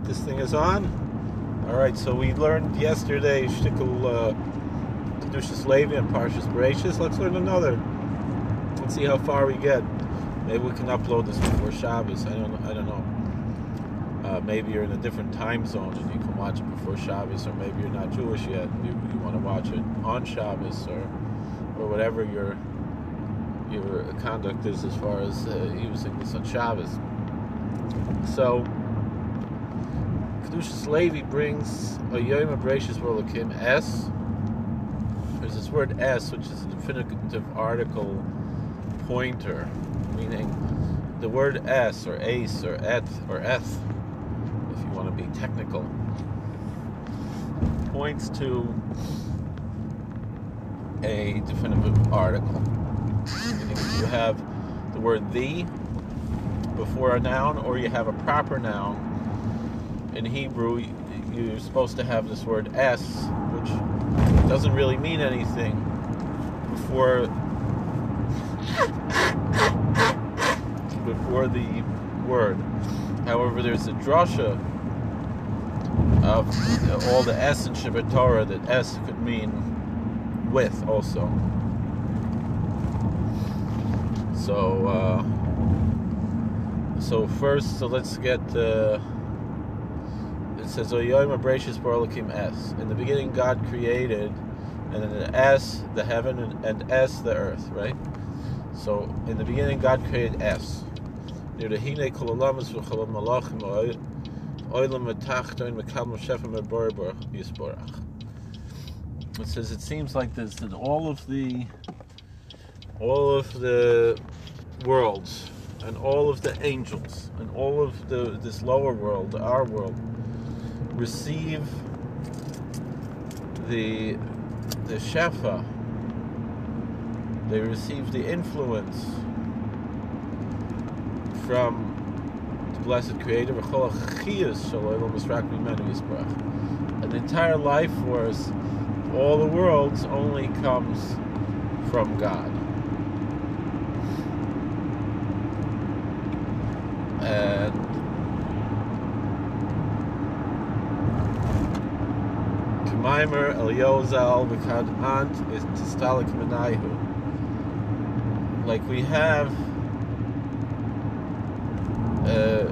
This thing is on. All right, so we learned yesterday Shtickle uh, Kedushas Levi and Parshas Bereshis. Let's learn another. Let's see how far we get. Maybe we can upload this before Shabbos. I don't. I don't know. Uh, maybe you're in a different time zone and you can watch it before Shabbos, or maybe you're not Jewish yet. You, you want to watch it on Shabbos, or or whatever your your conduct is as far as uh, using this on Shabbos. So. Kedushas Levi brings a Yom Abrashis Rolakim S. There's this word S, which is a definitive article pointer, meaning the word S or ace or et or eth, if you want to be technical, points to a definitive article. Meaning you have the word the before a noun, or you have a proper noun in Hebrew, you're supposed to have this word s, which doesn't really mean anything before before the word. However, there's a drasha of all the s in Shabbat Torah that s could mean with also. So, uh, so first, so let's get. Uh, says Oyoim Abrashis Barlakim S. In the beginning, God created, and then the S, the heaven, and, and S, the earth, right? So, in the beginning, God created S. It says it seems like this that all of the all of the worlds and all of the angels and all of the this lower world, our world, receive the the shefa. They receive the influence from the blessed Creator. An entire life force, all the worlds, only comes from God. And Mimer Eliozal Vikad Ant is Tistalik Menayu. Like we have, uh,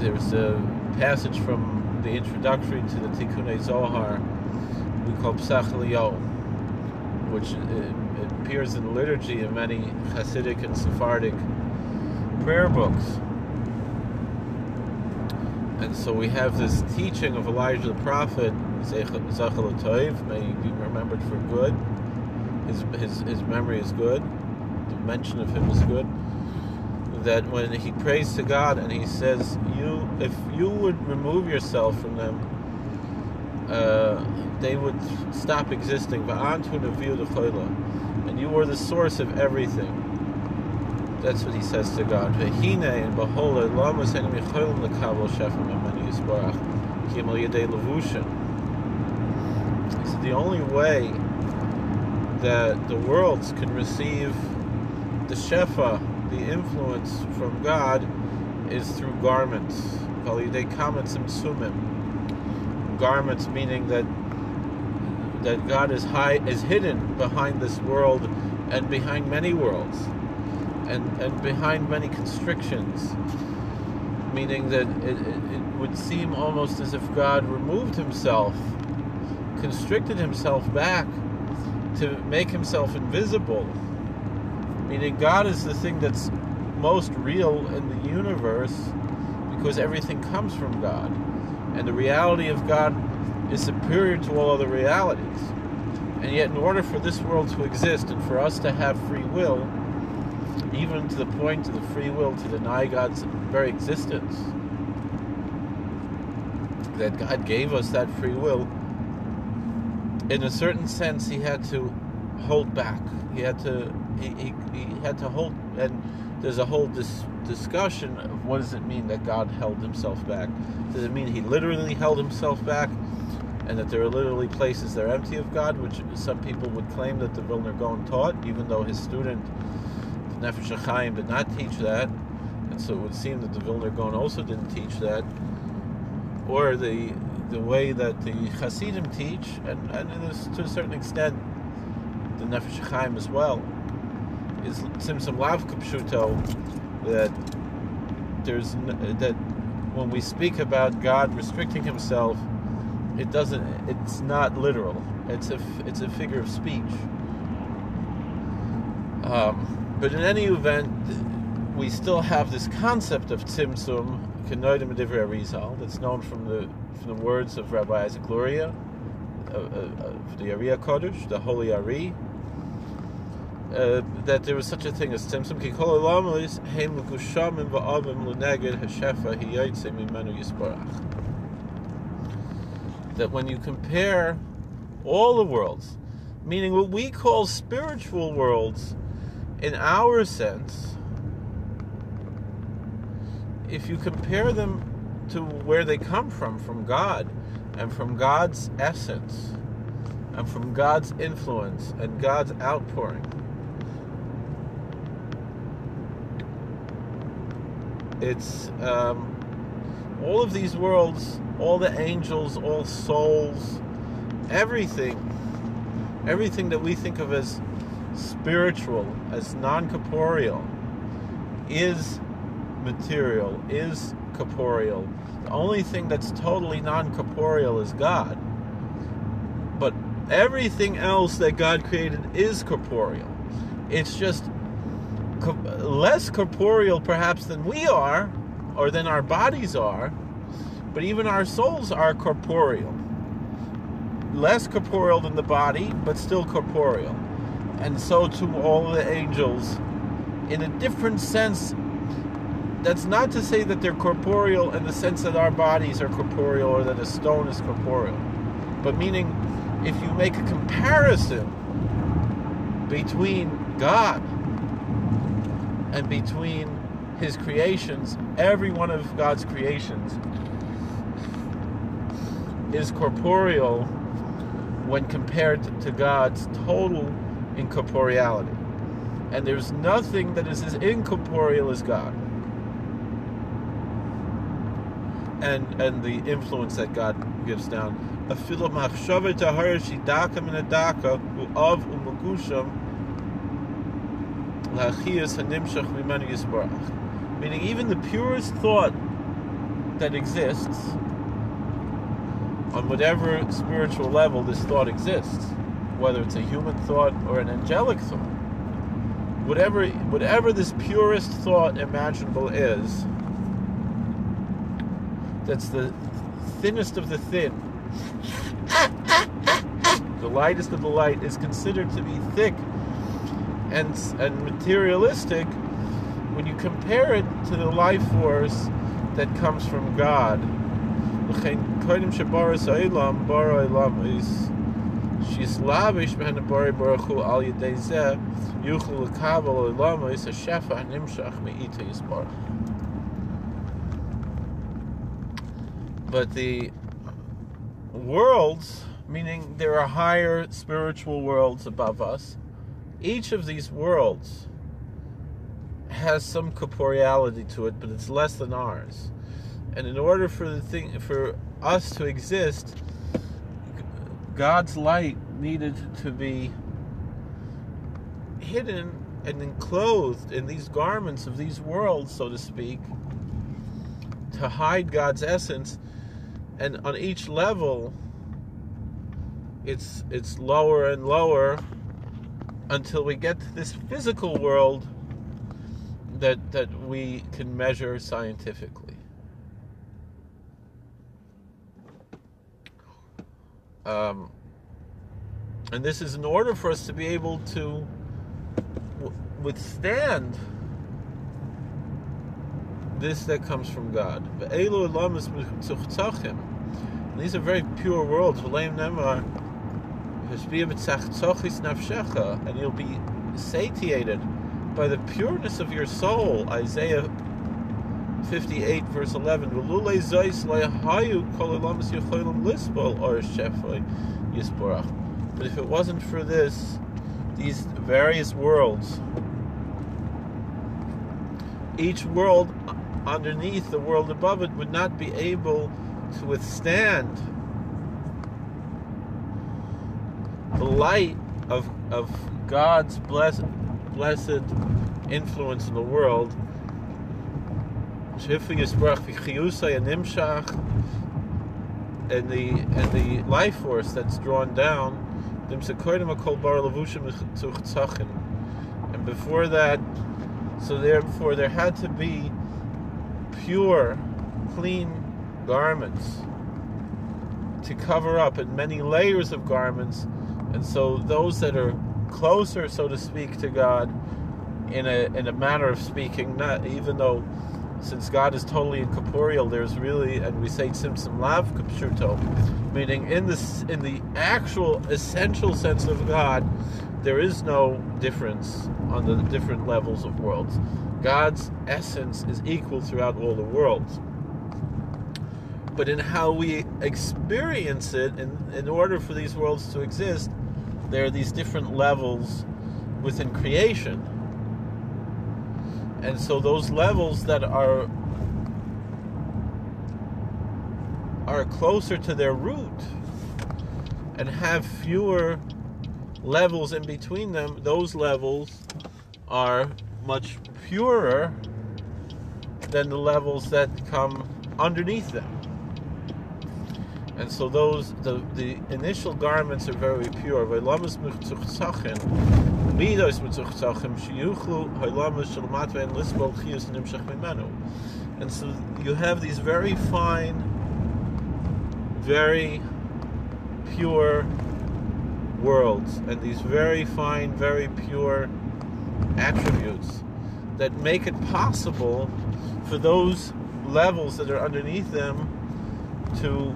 there's a passage from the introductory to the Tikkun Zohar we call Psach Elio, which uh, appears in the liturgy of many Hasidic and Sephardic prayer books. And so we have this teaching of Elijah the prophet Zachal Toiv, may he be remembered for good. His, his, his memory is good. The mention of him is good. That when he prays to God and he says, "You, if you would remove yourself from them, uh, they would stop existing." And you were the source of everything. That's what he says to God. And behold, the only way that the worlds can receive the shefa, the influence from God, is through garments. Garments meaning that that God is high is hidden behind this world and behind many worlds and, and behind many constrictions meaning that it, it, it would seem almost as if God removed himself constricted himself back to make himself invisible. Meaning, God is the thing that's most real in the universe because everything comes from God. And the reality of God is superior to all other realities. And yet, in order for this world to exist and for us to have free will, even to the point of the free will to deny God's very existence, that God gave us that free will, in a certain sense, he had to hold back. He had to he, he, he had to hold, and there's a whole dis- discussion of what does it mean that God held himself back. Does it mean he literally held himself back, and that there are literally places that are empty of God, which some people would claim that the Vilna Gaon taught, even though his student the Nefesh HaChaim did not teach that, and so it would seem that the Vilna Gaon also didn't teach that. or the the way that the Hasidim teach, and, and to a certain extent the Nefesh Chaim as well, is Tzimtzum Lav Kapshuto that there's that when we speak about God restricting Himself, it doesn't. It's not literal. It's a it's a figure of speech. Um, but in any event, we still have this concept of tzimtzum kenoidim divrei Arizal that's known from the from the words of Rabbi Isaac Luria, of the Ari Kodesh, the Holy Ari, uh, that there was such a thing as tzimtzum ki kol olamis heim legushamim va'avim luneged hashefa hiyotze mimenu yisparach. That when you compare all the worlds, meaning what we call spiritual worlds, in our sense, if you compare them to where they come from, from God, and from God's essence, and from God's influence, and God's outpouring, it's um, all of these worlds, all the angels, all souls, everything, everything that we think of as spiritual, as non corporeal, is material, is corporeal. The only thing that's totally non corporeal is God. But everything else that God created is corporeal. It's just less corporeal, perhaps, than we are, or than our bodies are, but even our souls are corporeal. Less corporeal than the body, but still corporeal. And so to all the angels, in a different sense that's not to say that they're corporeal in the sense that our bodies are corporeal or that a stone is corporeal, but meaning if you make a comparison between God and between His creations, every one of God's creations is corporeal when compared to God's total incorporeality. And there's nothing that is as incorporeal as God. And and the influence that God gives down. U'magusham. Meaning even the purest thought that exists on whatever spiritual level this thought exists, whether it's a human thought or an angelic thought, whatever whatever this purest thought imaginable is, that's the thinnest of the thin. the lightest of the light is considered to be thick and, and materialistic when you compare it to the life force that comes from God. But the worlds, meaning there are higher spiritual worlds above us, each of these worlds has some corporeality to it, but it's less than ours. And in order for the thing for us to exist, God's light needed to be hidden and enclosed in these garments of these worlds, so to speak, to hide God's essence and on each level it's it's lower and lower until we get to this physical world that that we can measure scientifically. Um, and this is in order for us to be able to w- withstand this that comes from God. These are very pure worlds. And you'll be satiated by the pureness of your soul. Isaiah 58, verse 11. But if it wasn't for this, these various worlds, each world underneath the world above it would not be able to withstand the light of, of God's blessed, blessed influence in the world. And the and the life force that's drawn down, and before that, so therefore there had to be pure, clean garments to cover up in many layers of garments. And so those that are closer so to speak to God in a in a manner of speaking not even though since God is totally incorporeal there's really and we say tzimtzum lav kapshuto meaning in this in the actual essential sense of God there is no difference on the different levels of worlds God's essence is equal throughout all the worlds but in how we experience it, in, in order for these worlds to exist, there are these different levels within creation. And so those levels that are are closer to their root and have fewer levels in between them, those levels are much purer than the levels that come underneath them. And so those the, the initial garments are very pure. And so you have these very fine, very pure worlds and these very fine, very pure attributes that make it possible for those levels that are underneath them to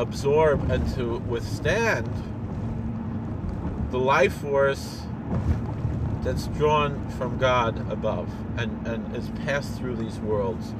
absorb and to withstand the life force that's drawn from God above and, and is passed through these worlds.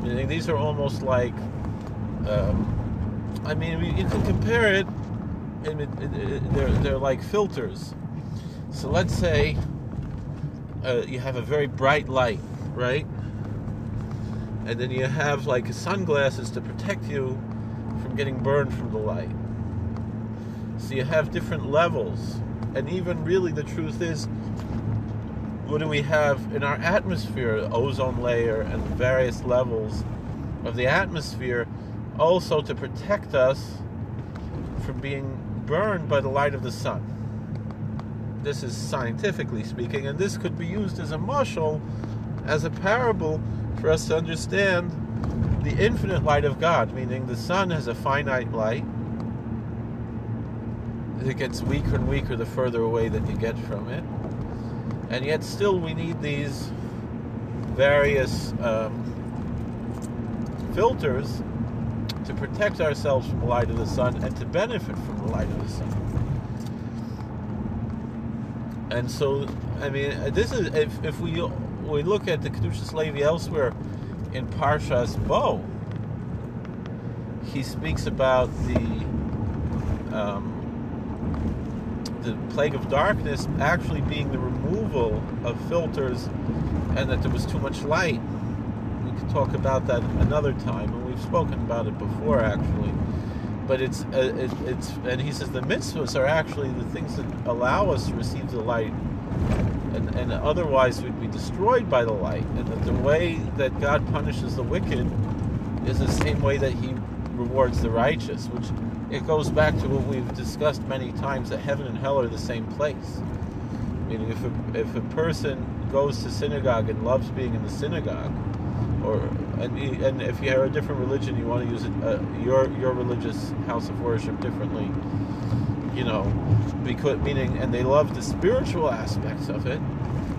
Meaning these are almost like, um, I mean, you can compare it, it, it, it, they're, they're like filters. So let's say you have a very bright light, right? And then you have like sunglasses to protect you from getting burned from the light. So you have different levels. And even really, the truth is, what do we have in our atmosphere? Ozone layer and various levels of the atmosphere also to protect us from being burned by the light of the sun. This is scientifically speaking, and this could be used as a mushal, as a parable for us to understand the infinite light of God, meaning the sun has a finite light. It gets weaker and weaker the further away that you get from it. And yet, still, we need these various um, filters to protect ourselves from the light of the sun and to benefit from the light of the sun. And so, I mean, this is if, if we we look at the Kedushas Levi elsewhere, in Parshas Bo, he speaks about the um, the plague of darkness actually being the removal of filters, and that there was too much light. We could talk about that another time, and we've spoken about it before, actually. But it's uh, it, it's and he says the mitzvahs are actually the things that allow us to receive the light and, and otherwise we'd be destroyed by the light. And that the way that God punishes the wicked is the same way that He rewards the righteous, which it goes back to what we've discussed many times that heaven and hell are the same place. Meaning, if a, if a person goes to synagogue and loves being in the synagogue, or and, and if you have a different religion, you want to use it, uh, your your religious house of worship differently you know, because meaning, and they love the spiritual aspects of it,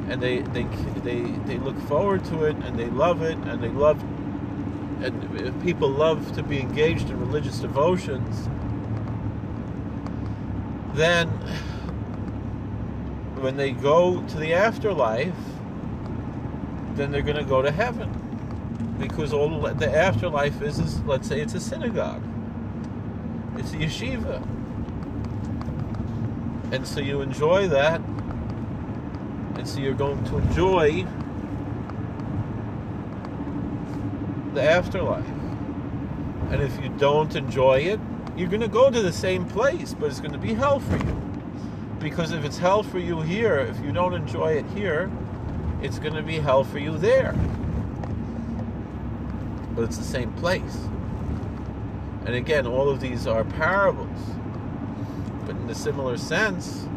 and they they they they look forward to it, and they love it, and they love, and people love to be engaged in religious devotions, then when they go to the afterlife, then they're going to go to heaven because all the afterlife is, is let's say it's a synagogue, it's a yeshiva and so you enjoy that. And so you're going to enjoy the afterlife. And if you don't enjoy it, you're going to go to the same place, but it's going to be hell for you. Because if it's hell for you here, if you don't enjoy it here, it's going to be hell for you there. But it's the same place. And again, all of these are parables. But in a similar sense,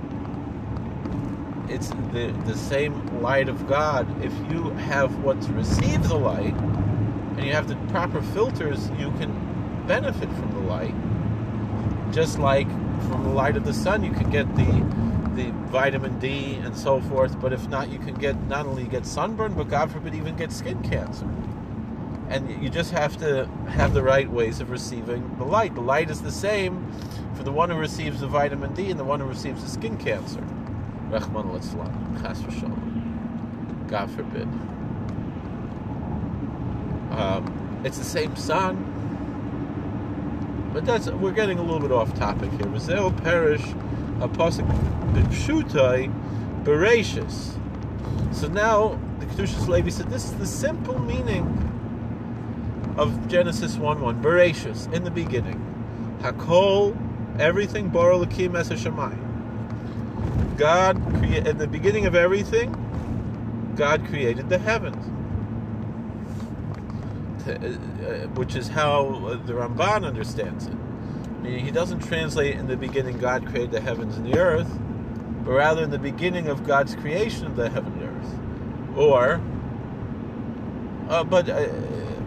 it's the, the same light of God. If you have what to receive the light, and you have the proper filters, you can benefit from the light. Just like from the light of the sun, you can get the the vitamin D and so forth. But if not, you can get not only get sunburn, but God forbid, even get skin cancer and you just have to have the right ways of receiving the light. The light is the same for the one who receives the vitamin D and the one who receives the skin cancer. God forbid. Um, it's the same sun, but that's we're getting a little bit off topic here. Vizel perish apostle b'pshutai berachus. So now the Kedushas Levi said this is the simple meaning of Genesis 1 1. Bereshus, in the beginning. Hakol, everything, Borolakim es God created, in the beginning of everything, God created the heavens. Uh, uh, which is how the Ramban understands it. Meaning, he doesn't translate in the beginning God created the heavens and the earth, but rather in the beginning of God's creation of the heaven and earth. Or, uh, but uh,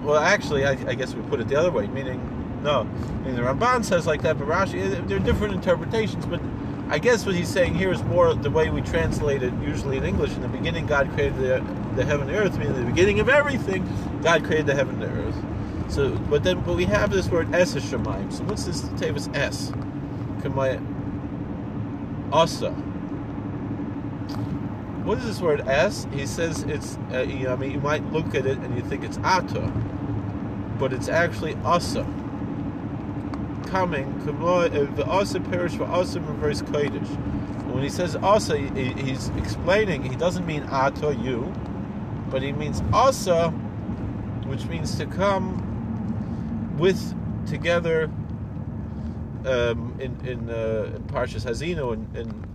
well, actually, I, I, guess we put it the other way, meaning no. I mean, the Ramban says like that, but Rashi, eh, there are different interpretations. But I guess what he's saying here is more the way we translate it usually in English. In the beginning, God created the, the heaven and earth. Meaning, the beginning of everything, God created the heaven and the earth. So, but then, but we have this word es. So, what's this tavis es? Kamaya asa what is this word s? He says it's, uh, you know, I mean, you might look at it and you think it's ata, but it's actually asa. Coming, uh, the asa perish for asa reverse kodesh. When he says asa, he's explaining, he doesn't mean ata, you, but he means asa, which means to come with, together, um, in, in, uh, in Parshas Hazino, in, in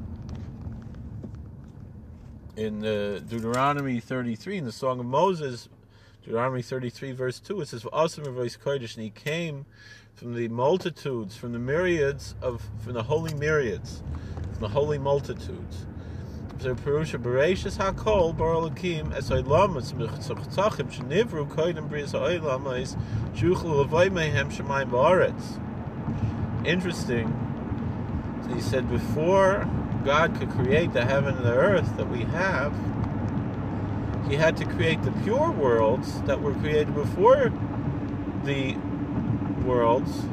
in uh, Deuteronomy 33, in the Song of Moses, Deuteronomy 33, verse 2, it says, Awesome voice Kodesh, and he came from the multitudes, from the myriads of, from the holy myriads, from the holy multitudes. So Perusha Bereshis Hakol Baralakim Es Oilamas Mitzachim Shenivru Koidim Brias Oilamais Shuchel Levay Mehem Shemaim Baaretz. Interesting. So he said before God could create the heaven and the earth that we have, He had to create the pure worlds that were created before the worlds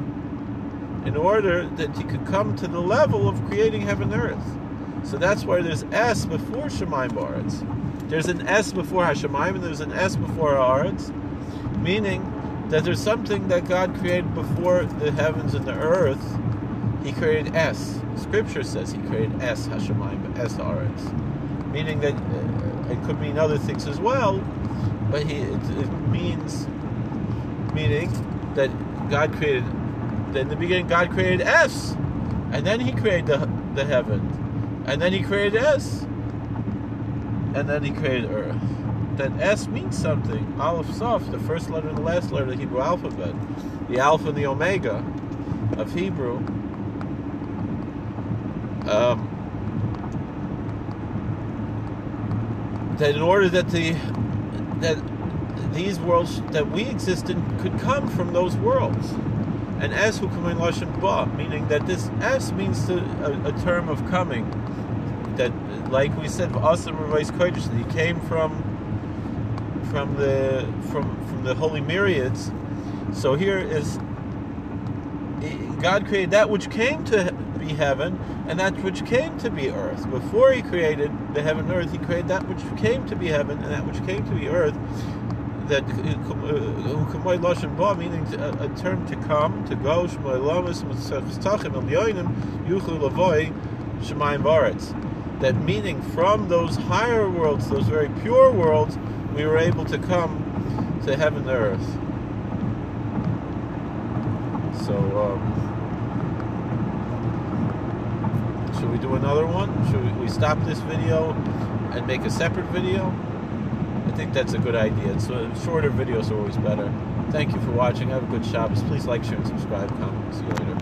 in order that He could come to the level of creating heaven and earth. So that's why there's S before Shemaim Baritz. There's an S before Hashemaim and there's an S before Aretz, meaning that there's something that God created before the heavens and the earth. He created S. Scripture says he created S Hashemayim, S Aretz, meaning that uh, it could mean other things as well, but he it, it means meaning that God created. That in the beginning, God created S, and then He created the the heaven, and then He created S, and then He created earth. That S means something. Aleph Sof, the first letter and the last letter of the Hebrew alphabet, the Alpha and the Omega of Hebrew um, that in order that the that these worlds that we exist in could come from those worlds. And as hukamin lashon ba, meaning that this as means a, a, term of coming. That, like we said, asim revice kodesh, he came from from the from from the holy myriads. So here is God created that which came to be heaven, and that which came to be earth. Before he created the heaven and earth, he created that which came to be heaven and that which came to be earth. That ba, meaning a, a, term to come, to go. Lamas. That meaning from those higher worlds, those very pure worlds, we were able to come to heaven and earth. So, um, should we do another one? Should we, stop this video and make a separate video? I think that's a good idea. So shorter videos are always better. Thank you for watching. Have a good Shabbos. Please like, share, and subscribe. Comment. See you later.